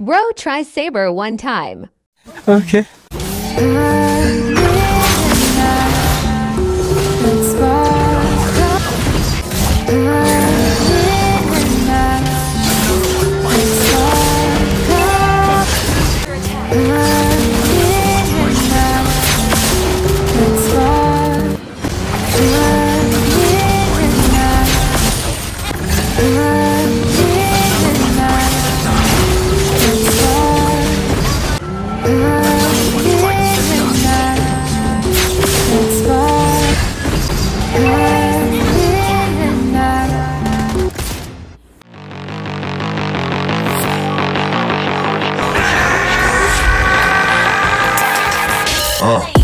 Bro tries saber one time. Okay. Ah, Uh.